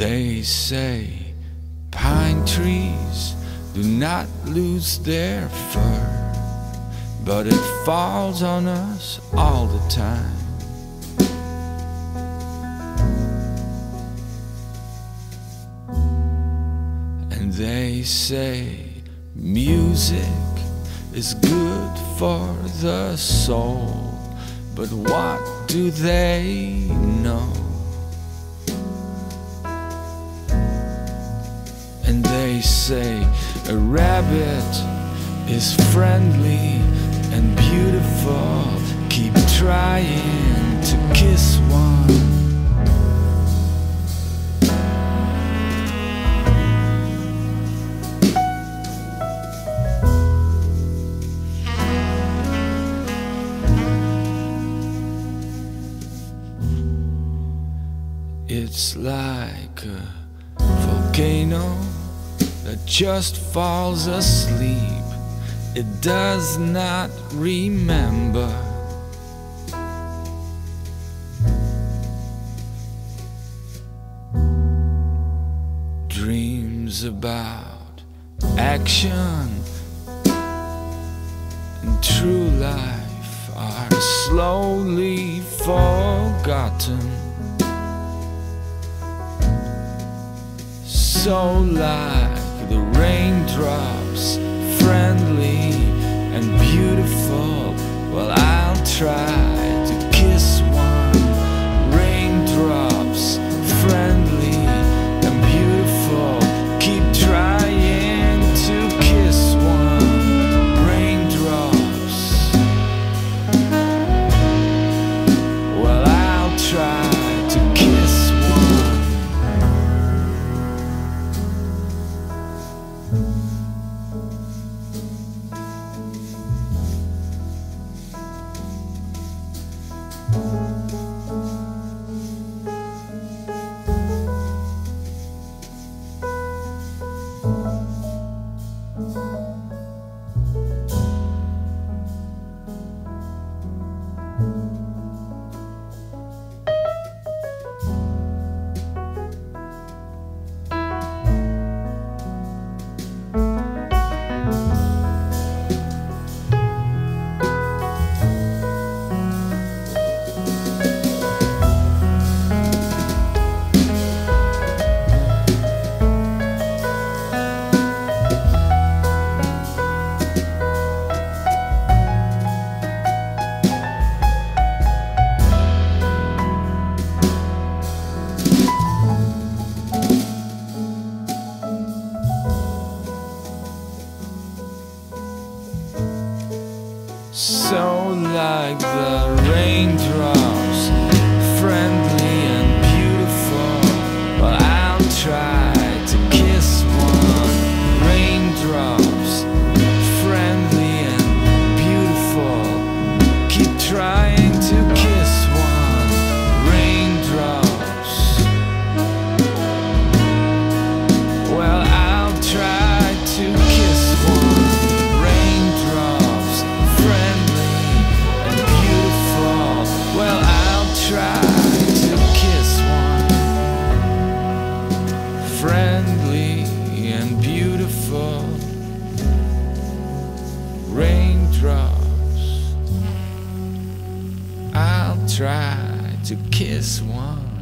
They say pine trees do not lose their fur, but it falls on us all the time. And they say music is good for the soul, but what do they know? A rabbit is friendly and beautiful. Keep trying to kiss one. It's like a volcano that just falls asleep. It does not remember. Dreams about action and true life are slowly forgotten. so like the raindrops, friendly and beautiful. Well, I'll try So like the raindrops, try to kiss one.